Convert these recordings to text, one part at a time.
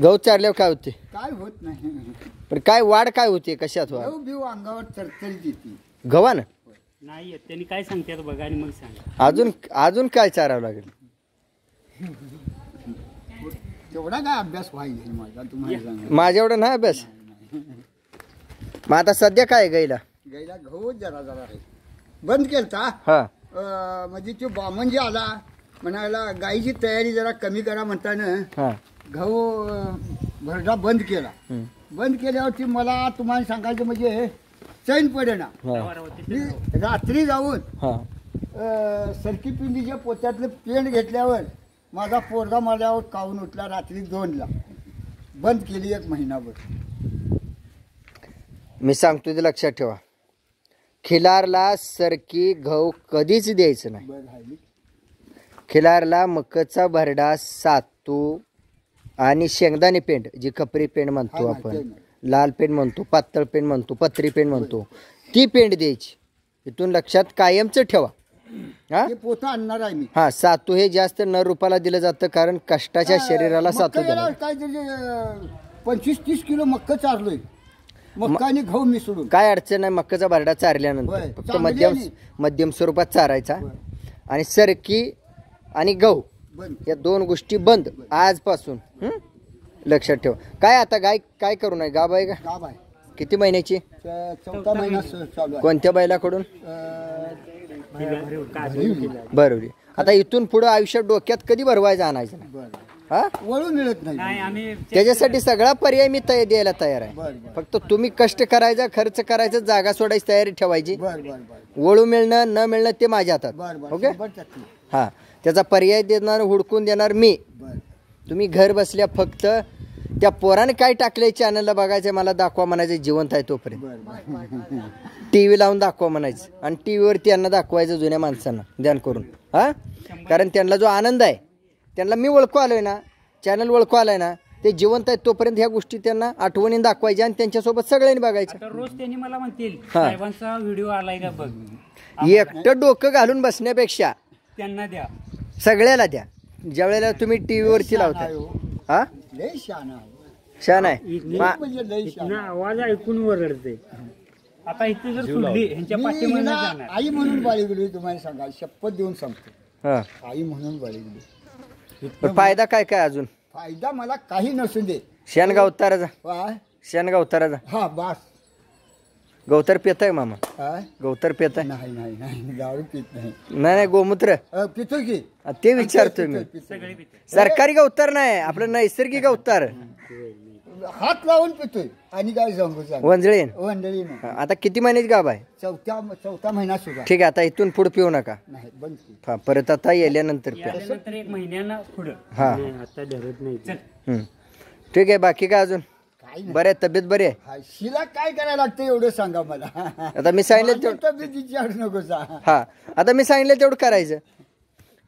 गहू चारल्यावर काय होते? काय होत नाही. पण काय वाढ काय होते कशात वाढ? गहू बिव अंगावर चरचरीत येते. गव्हानं नाही येत. त्यांनी काय सांगतात बघा आणि मग सांगा. अजून अजून काय चारावं लागेल? तेवढा काय अभ्यास व्हायला माझा तुम्हाला सांगा माझ्या एवढं नाही अभ्यास? मग आता सध्या काय आहे गाईला? गाईला गहू जरा जरा आहे. बंद केलता? हा. अं, म्हणजे तो बामण जे आला. म्हणाला गाईची तयारी जरा कमी करा म्हणताना हा. गहू भरडा बंद केला. बंद केल्यावरती मला तुम्हाला सांगायचं म्हणजे चैन पडेना मी रात्री जाऊन सरकी पिंडीच्या पोत्यातलं पेंड घेतल्यावर माझा पोरगा माझ्यावर कावून उठला? रात्री दोनला. बंद केली एक महिनाभर. मी सांगतो ते लक्षात ठेवा. खिलारला सरकी गहू कधीच द्यायचं नाही. खिलारला मकचा भरडा सातू आणि शेंगदाणे पेंड जी खपरी पेंड म्हणतो हा, आपण. लाल पेंड म्हणतो पातळ पेंड म्हणतो पत्री पेंड म्हणतो. ती पेंड द्यायची. इथून लक्षात कायमचं ठेवा. हा. ते पोतं आणणार आहे मी. हा सातू हे जास्त नर रूपाला दिलं जातं कारण कष्टाच्या शरीराला सातू मक्का याला दिलं काय पंचवीस तीस किलो मक्का चारलोय. मक्का आणि गहू मिसळून. काय अडचण नाही मक्काचा भरडा चारल्यानंतर. होय, फक्त चांगली मध्यम. मध्यम स्वरूपात चारायचा. आणि सरकी आणि गहू. या दोन गोष्टी बंद आजपासून हं? लक्षात ठेव. काय आता गाय काय करू नये गाब आहे का? गाव आहे. किती महिन्याची? च- चौथा महिना स- चालू आहे. कोणत्या बैलाकडून? अं, बरोबर. आता इथून पुढे आयुष्यात डोक्यात कधी भरवायचं आणायचं नाही. बरं. हा? वळू मिळत नाही. नाही आम्ही त्याच्यासाठी सगळा पर्याय मी तय द्यायला तयार आहे. बरं बरं. फक्त तुम्ही कष्ट करायचा खर्च करायचा जागा सोडायची तयारी ठेवायची. बरं बरं बरं. वळू मिळणं न मिळणं ते माझ्या बरं हातात बरं. ओके? शंभर टक्के. हा. त्याचा पर्याय देणार हुडकून देणार मी. तुम्ही घर बसल्या फक्त त्या पोराने काय टाकलंय चॅनलला बघायचं मला दाखवा म्हणायचं जिवंत आहे तोपर्यंत. टी व्ही लावून दाखवा म्हणायचं. आणि टी व्हीवर त्यांना दाखवायचं जुन्या माणसांना ध्यान करून. हा? कारण त्यांना जो आनंद आहे त्यांना मी ओळखू आलोय ना चॅनल ओळखू आलाय ना ते जिवंत आहेत तोपर्यंत ह्या गोष्टी त्यांना आठवणीने दाखवायच्या आणि त्यांच्यासोबत सगळ्यांनी बघायच्या आता रोज त्यांनी मला म्हणतील हा. साहेबांचा व्हिडिओ आलाय का बघ? एकटं डोकं घालून बसण्यापेक्षा त्यांना द्या. सगळ्याला द्या. ज्या वेळेला तुम्ही टी व्हीवरती लावता हा. लय शान आहे. छान आहे. मा- म्हणजे लय शान इथनं आवाज ऐकून वरडते. आता इथे जर सोडली ह्यांच्या जाणार. आई म्हणून बाळी गेली तुम्हाला सांगा. शपथ देऊन सांगतो. हा. आई म्हणून बाळी गेली पण फायदा काय काय अजून? फायदा मला काही नसून दे. शेण गवताराचा वा शेण गवताराचा हा बास. गवतार पेत आहे मामा? काय? गवतार पेत आहे नाही नाही नाही दारू पित नाही. नाही नाही गोमूत्र. अ, पितो की. आ, ते विचारतोय मी. सरकारी गवतार नाही आपलं नैसर्गिक गवतार हात लावून पितोय. आणि काय सांगू सांग वंजळीन? वंडळी आता किती महिन्याची गाब आहे? चौथ्या चौथा महिना सुद्धा. ठीक आहे आता इथून पुढे पिऊ नका. नाही बंद की. हा परत आता येल्यानंतर प्या याच्यानंतर एक महिन्यानं पुढं. हा. आता धरत नाही. चल हम्म. ठीक आहे बाकी काय अजून? काही नाही. बरं आहे तब्येत बरी आहे? हा, शिला काय करायला लागतं एवढं सांगा मला. आता मी सांगितलं तेवढं तब्येतीची आड नको हा आता मी सांगितलं तेवढं करायचं.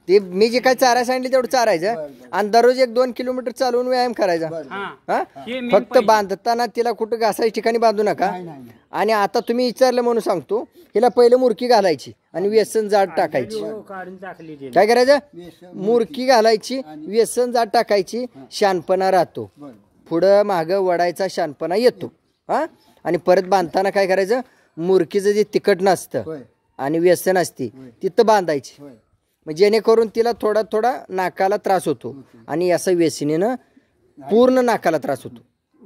ते मी जे काय चारा सांगितलं तेवढं चारायचं. आणि दररोज एक दोन किलोमीटर चालवून व्यायाम करायचा. हा हा? हे main फक्त. बांधताना तिला कुठं घासायच्या ठिकाणी बांधू नका. नाही नाही नाही. आणि आता तुम्ही विचारलं म्हणून सांगतो हिला पहिलं मुरकी घालायची आणि व्यसन जाड टाकायची. व्हिडिओ काढून टाकली ते काय करायचं? व्यसन, मुरकी घालायची व्यसन जाड टाकायची शानपणा राहतो. बरं. पुढं मागं वडायचा शानपणा येतो. हा? आणि परत बांधताना काय करायचं? मुरकीचं जे तिखट नसतं होय. आणि व्यसन असते तिथं बांधायची. होय. मग जेणेकरून तिला थोडा थोडा नाकाला त्रास होतो आणि असं व्यसनीनं पूर्ण नाकाला त्रास होतो.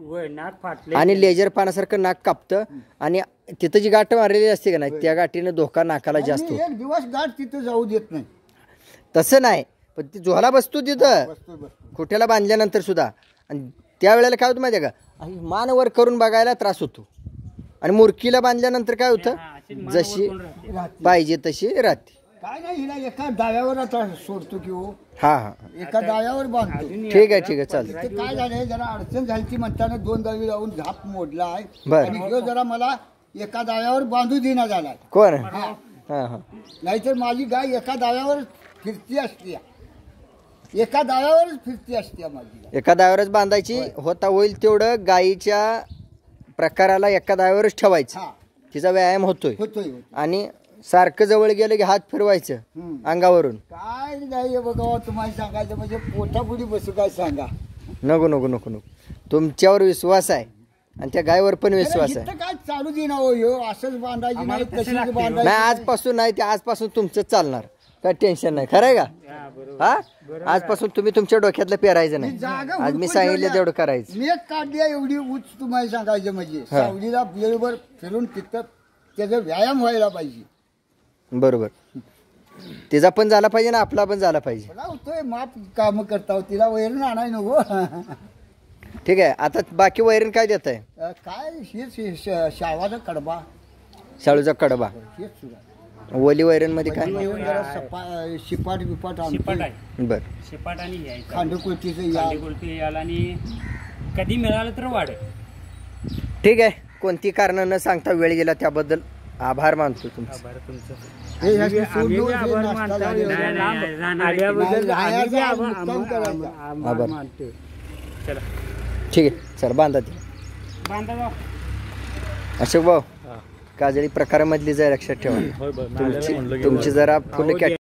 वय नाक फाटले आणि लेजर पाण्यासारखं नाक कापतं आणि तिथं जी गाठ मारलेली असते का नाही त्या गाठीनं धोका नाकाला जास्त दिवस गाठ तिथं जाऊ देत नाही. तसं नाही पण ती झोला बसतो तिथं. खोट्याला बांधल्यानंतर सुद्धा. आणि त्यावेळेला काय होतं माहिती आहे का? आणि मान वर करून बघायला त्रास होतो. आणि मुरकीला बांधल्यानंतर काय होतं? हा, जशी. पाहिजे तशी राहते. काय नाही हिला एका डाव्यावर आता सोडतो की हो. हा हा. एका डाव्यावर बांधतो. ठीक आहे ठीक आहे चालतं ते काय झालंय जरा अडचण झाली ती म्हणताना दोन दावी जाऊन झाप मोडला आहे बरं. आणि ह्यो जरा मला एका दाव्यावर बांधू देना झालाय. कोण? हा. हा हा. नाहीतर माझी गाय एका दाव्यावर फिरती असते. एका दाव्यावरच फिरती असते माझी एका दाव्यावरच बांधायची होता होईल तेवढं गायीच्या प्रकाराला एका दाव्यावरच ठेवायचं. हा. तिचा व्यायाम होतोय. होतोय होतोय. आणि सारखं जवळ गेलं की हात फिरवायचं हम्म. अंगावरून. काय नाही बघा तुम्हाला सांगायचं म्हणजे पोटापुढी बसू काय सांगा. नको नको नको नको. तुमच्यावर विश्वास आहे आणि त्या गायवर पण विश्वास आहे. इथं काय चालू दे ना हो ह्यो. असंच बांधायची नाही आम्हाला लागते. नाही बांधायची आजपासून नाही ते आजपासून तुमचं चालणार. काय टेन्शन नाही. खरं आहे का? हा, बरोबर. हा? आजपासून तुम्ही तुमच्या डोक्यातलं पेरायचं नाही. आज मी सांगितलं. तेवढं करायचं. मी एक काढली आहे एवढी उच तुम्हाला सांगायचं म्हणजे. सावलीला वेळेवर फिरून तिथं त्याचा व्यायाम व्हायला पाहिजे. बरोबर. तिचा पण झाला पाहिजे ना आपला पण झाला पाहिजे. माप काम करता तिला वैरण आणाय नको. ठीक आहे आता बाकी वैरण काय देत आहे काय हेच हे श- शावाचा कडबा. शाळूचा कडबा. हेच सुद्धा ओली वैरणमध्ये काय? येऊन जरा सपा शिपाट बिपाट शिपाट आणतो आहे. बर. शिपाट आणि हे आहे. खांडकुळतीचं या कांदे कुलते याला आणि कधी मिळालं तर वाढ ठीक आहे. कोणती कारण न सांगता वेळ गेला त्याबद्दल आभार मानतो तुमचा. आभार तुमचं. हे ह्याची आम्ही सोडून बी हे आभार नाश्ता मानतो. झालेला नाही, आहे. नाही, नाही, राहणार आहे. नाही, आल्याबद्दल आम्ही बी राहायचा आभार- मुक्काम आभार- करायचा. आभार आभार. मानतो चला. ठीक आहे. चल बांधा ते. बांधा जाऊ अशोक भाऊ. काजळी प्रकारामधली जर लक्षात ठेवा. तुमची तुमची जरा फुलं कॅट